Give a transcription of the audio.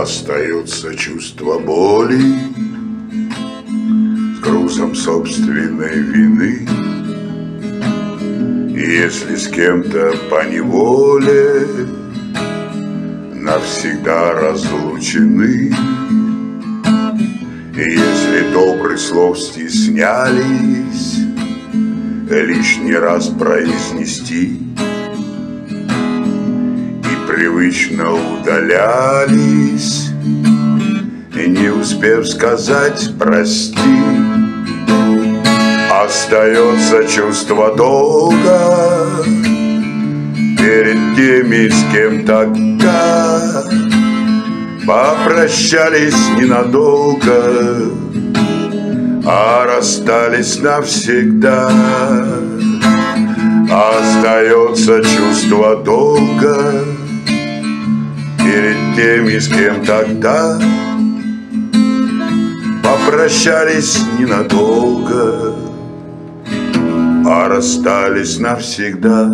Остается чувство боли С грузом собственной вины. И если с кем-то по неволе Навсегда разлучены И если добрых слов стеснялись Лишний раз произнести привычно удалялись, не успев сказать прости. Остается чувство долга перед теми, с кем тогда попрощались ненадолго, а расстались навсегда. Остается чувство долга перед теми, с кем тогда Попрощались ненадолго, а расстались навсегда.